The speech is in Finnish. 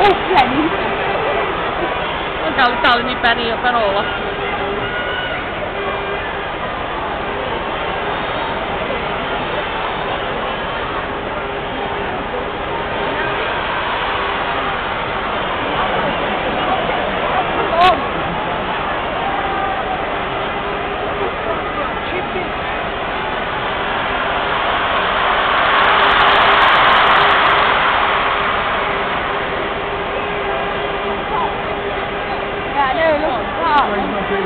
Oh, Penny. Look how tiny Penny up and all. 这